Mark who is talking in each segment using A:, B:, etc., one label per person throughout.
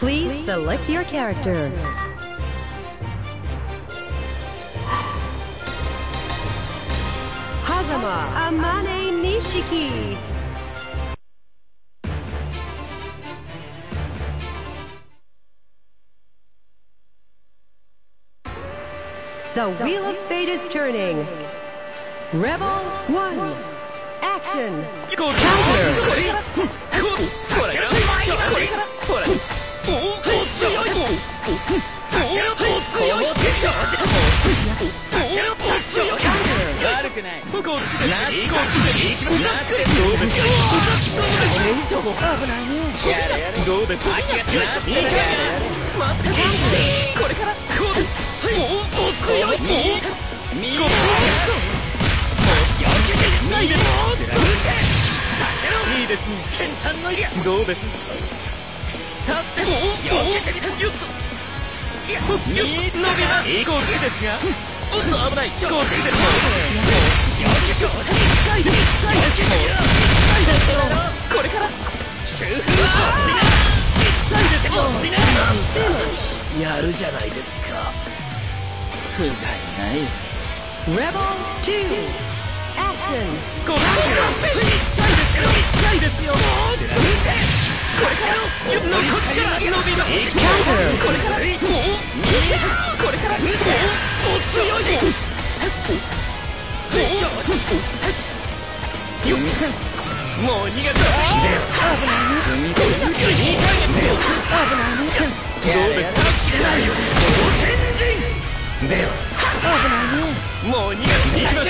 A: Please select your character. Hazama Amane Nishiki. The Wheel of Fate is turning. Rebel 1. Action. Counter.
B: 悪くないこっちでこっちでなってどうですかこれ以上危ないねやれやれどうですか秋が来ましたいいか待ってこれからこうはいもう強いもう見事もうよけてないでもいいですねケンさんのいりゃどうです立ってもよけてみたゆっといやゆっと伸びますいいこっちですがおっと危ないこっちですこれから中風やるじゃないですか不甲斐ない
A: Rebel 2. Action.
B: これ痛いですよこれからよこっちから伸びますこれからもうこれからもう強いよもう逃げた危ないもう逃げていきますどうです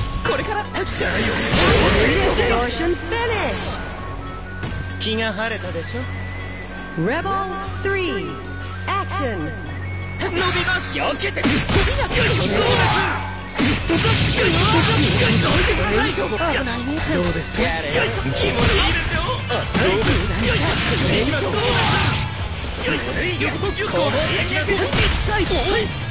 B: これで伸びて。いきますやれやれこれから聞いてもはいお強いもう怖い怖い伸び怖いな伸びますもうこれはこれから怖い怖いこれからもうもう強い落ちねいいこっちでいきますざっくりもう逃げた危ないね待ってくださいやりましょ。う見えないですよこれからじゃあよ
A: Distortion finish.
B: 気が晴れたでしょ。
A: Rebel 3. Action.
B: 伸びますよけて飛びなしよいしょ。どうです危ないねどうですかやれよいしょ。気持ちいいですよどうですよいしょ。いきますどうですよいしょ。よよここ痛いとはいそこにどうでもないよ遅い耐えきれないよ天神では危ないねやれやれどうやれやれやれやれここ見たかちょ。っと本気を出しますよちょ。っともう少し甘すぎです伸びます悪くここ痛いですもう少し痛いですもう少し痛いもう撃て避けろ避けてみるもう避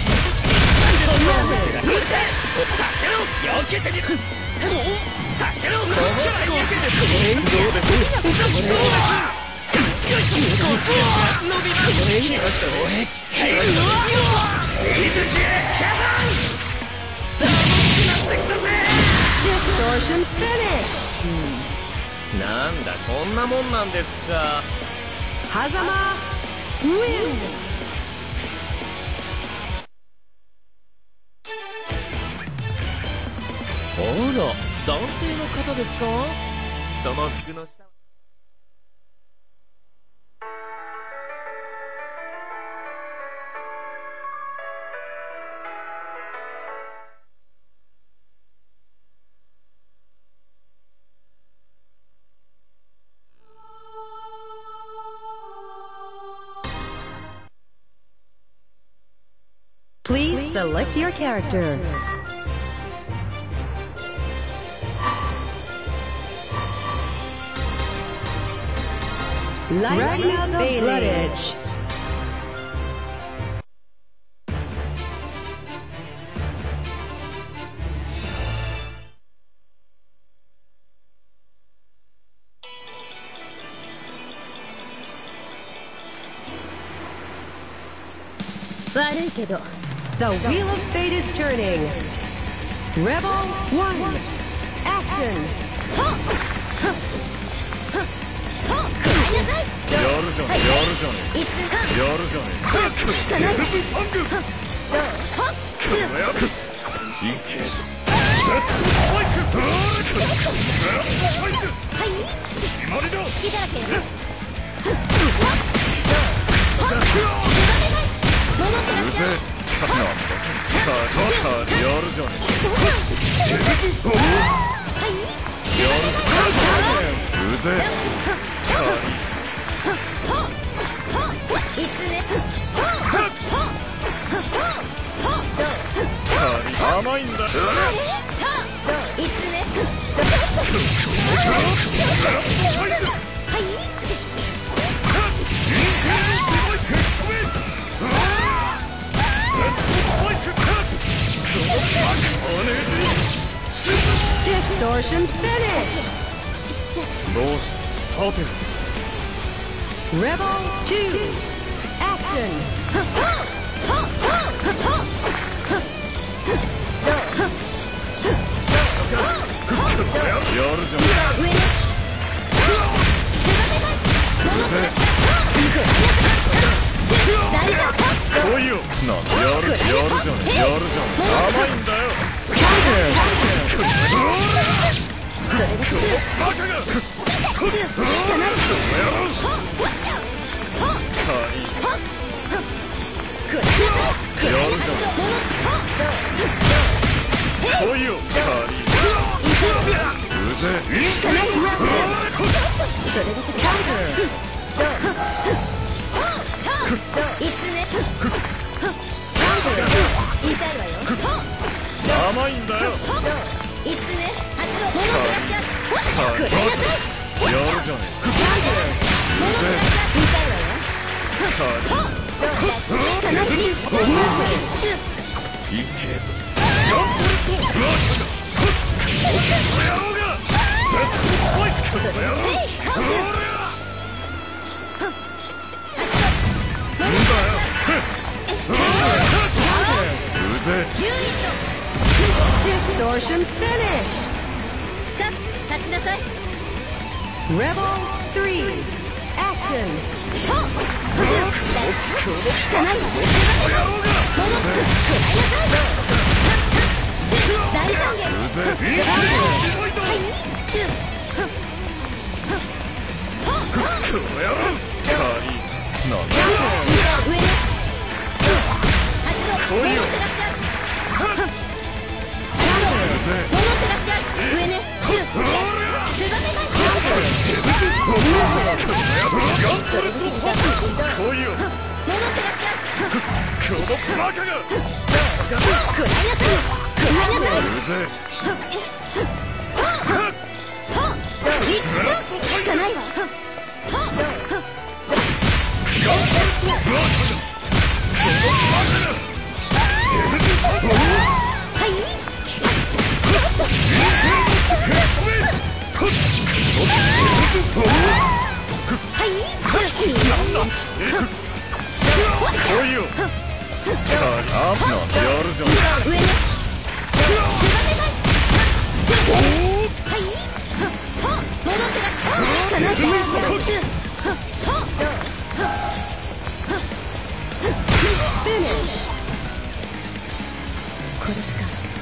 B: なんだこんなもんなんですか
A: Hazama win.
B: あら男性の方ですかその服の下
A: Please select your character. Lighting up the bloodage. The wheel of fate is turning. Rebel 1. Action.
C: やるじゃねえやるじゃねえやるじゃねえ
D: どう
E: いてえぞ。決まりだ
C: 隙だらけよモノクラッシャー
E: なんだかかやるじゃねえやるじゃねえうぜ甘いんだ。
C: い。つね
A: ディストーションフィニッシ
E: どうして立てる
A: Rebel 2 Action
C: 上ね大丈夫
E: え来いよなやるやるじゃねえやるじゃねえ甘いんだよバカがやるじゃねえい
C: つね痛いわよ
E: 甘いんだよ
C: いつね発動モノクラッシャー
E: カリやるじゃね
C: モノクラッシャー痛いわよ
E: えカリ
C: 悲しい
E: いてえぞ。
A: Distortion finish
C: さあ立ちなさい
A: Rebel 3 Action
C: 汚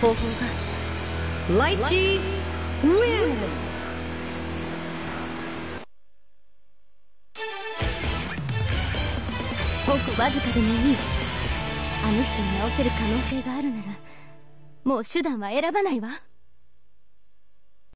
C: 方法が。
A: Lychee win
C: ごくわずかでもいい。あの人に直せる可能性があるならもう手段は選ばないわ。